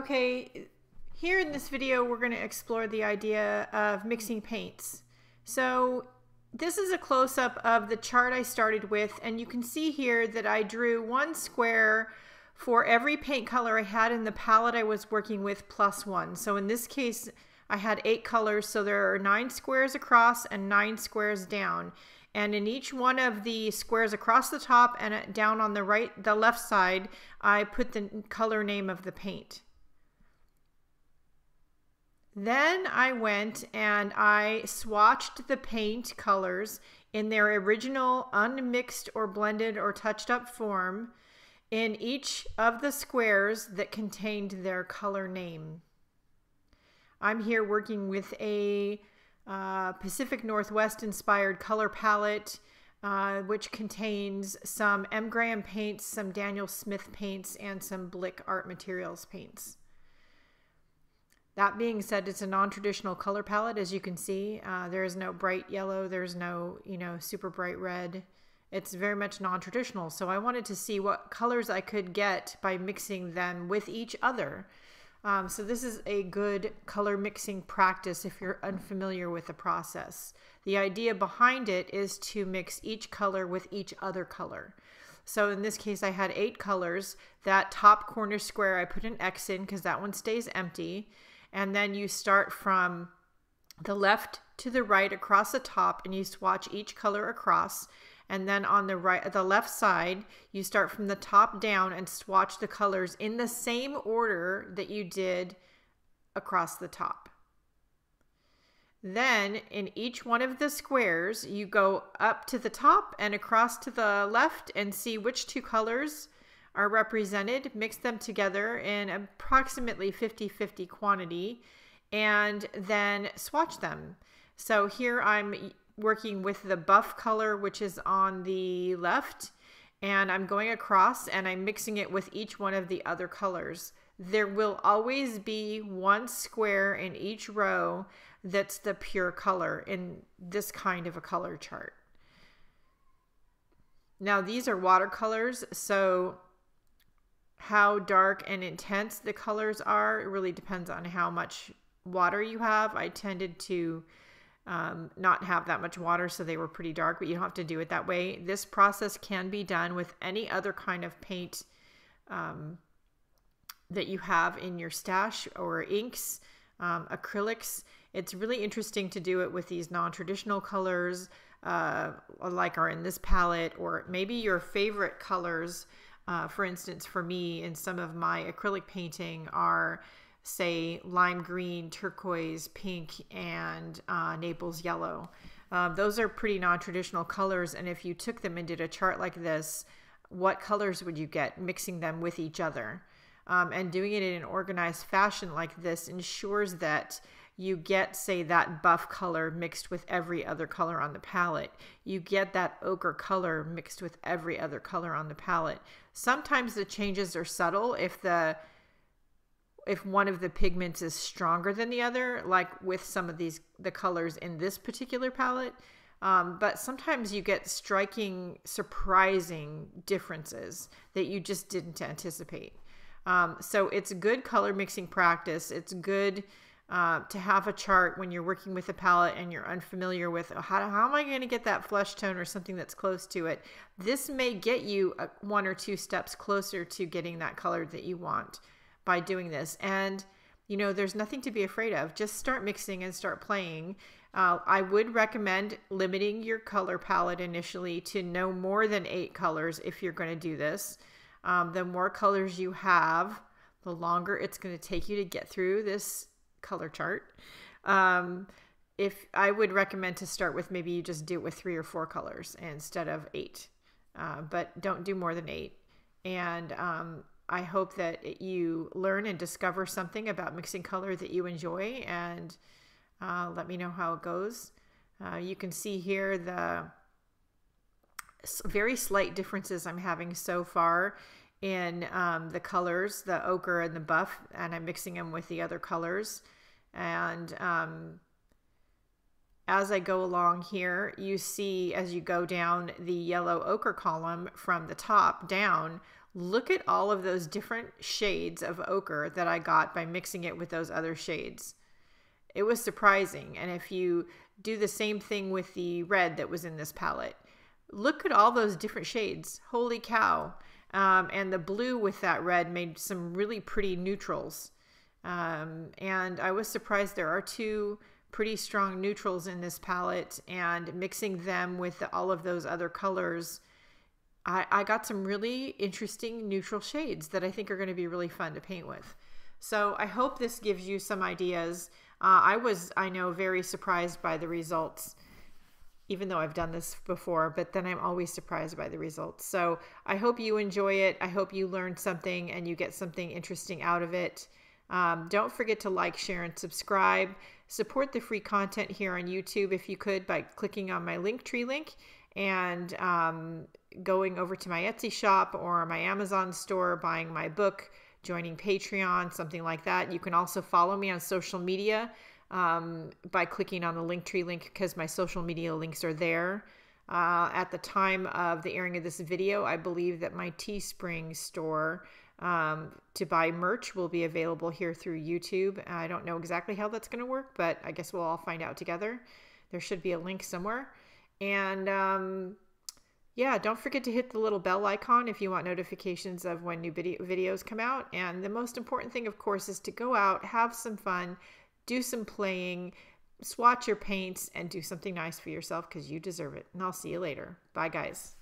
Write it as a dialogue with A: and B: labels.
A: Okay, here in this video we're going to explore the idea of mixing paints. So this is a close-up of the chart I started with and you can see here that I drew one square for every paint color I had in the palette I was working with plus one. So in this case I had eight colors so there are nine squares across and nine squares down and in each one of the squares across the top and down on the right the left side I put the color name of the paint. Then I went and I swatched the paint colors in their original unmixed or blended or touched up form in each of the squares that contained their color name. I'm here working with a uh, Pacific Northwest inspired color palette, uh, which contains some M. Graham paints, some Daniel Smith paints, and some Blick Art Materials paints. That being said, it's a non-traditional color palette, as you can see. Uh, there is no bright yellow. There's no, you know, super bright red. It's very much non-traditional. So I wanted to see what colors I could get by mixing them with each other. Um, so this is a good color mixing practice if you're unfamiliar with the process. The idea behind it is to mix each color with each other color. So in this case, I had eight colors. That top corner square, I put an X in because that one stays empty and then you start from the left to the right across the top and you swatch each color across. And then on the right the left side you start from the top down and swatch the colors in the same order that you did across the top. Then in each one of the squares you go up to the top and across to the left and see which two colors are represented, mix them together in approximately 50-50 quantity, and then swatch them. So here I'm working with the buff color, which is on the left, and I'm going across and I'm mixing it with each one of the other colors. There will always be one square in each row that's the pure color in this kind of a color chart. Now these are watercolors, so how dark and intense the colors are. It really depends on how much water you have. I tended to um, not have that much water, so they were pretty dark, but you don't have to do it that way. This process can be done with any other kind of paint um, that you have in your stash or inks, um, acrylics. It's really interesting to do it with these non-traditional colors uh, like are in this palette or maybe your favorite colors uh, for instance, for me, in some of my acrylic painting are, say, lime green, turquoise, pink, and uh, Naples yellow. Uh, those are pretty non-traditional colors, and if you took them and did a chart like this, what colors would you get mixing them with each other? Um, and doing it in an organized fashion like this ensures that you get, say, that buff color mixed with every other color on the palette. You get that ochre color mixed with every other color on the palette. Sometimes the changes are subtle if the if one of the pigments is stronger than the other, like with some of these the colors in this particular palette. Um, but sometimes you get striking, surprising differences that you just didn't anticipate. Um, so it's good color mixing practice. It's good uh, to have a chart when you're working with a palette and you're unfamiliar with oh, how, how am I going to get that flesh tone or something that's close to it. This may get you a, one or two steps closer to getting that color that you want by doing this. And, you know, there's nothing to be afraid of. Just start mixing and start playing. Uh, I would recommend limiting your color palette initially to no more than eight colors if you're going to do this. Um, the more colors you have, the longer it's going to take you to get through this color chart. Um, if I would recommend to start with maybe you just do it with three or four colors instead of eight, uh, but don't do more than eight. And um, I hope that you learn and discover something about mixing color that you enjoy and uh, let me know how it goes. Uh, you can see here the very slight differences I'm having so far in um, the colors, the ochre and the buff, and I'm mixing them with the other colors. And um, as I go along here, you see as you go down the yellow ochre column from the top down, look at all of those different shades of ochre that I got by mixing it with those other shades. It was surprising. And if you do the same thing with the red that was in this palette, look at all those different shades. Holy cow. Um, and the blue with that red made some really pretty neutrals. Um, and I was surprised there are two pretty strong neutrals in this palette and mixing them with all of those other colors I, I got some really interesting neutral shades that I think are going to be really fun to paint with. So I hope this gives you some ideas. Uh, I was, I know, very surprised by the results, even though I've done this before, but then I'm always surprised by the results. So I hope you enjoy it. I hope you learned something and you get something interesting out of it. Um, don't forget to like, share, and subscribe. Support the free content here on YouTube if you could by clicking on my Linktree link and um, going over to my Etsy shop or my Amazon store, buying my book, joining Patreon, something like that. You can also follow me on social media um, by clicking on the Linktree link because my social media links are there. Uh, at the time of the airing of this video, I believe that my Teespring store um, to buy merch will be available here through YouTube. I don't know exactly how that's going to work, but I guess we'll all find out together. There should be a link somewhere. And um, yeah, don't forget to hit the little bell icon if you want notifications of when new video videos come out. And the most important thing, of course, is to go out, have some fun, do some playing, swatch your paints, and do something nice for yourself because you deserve it. And I'll see you later. Bye, guys.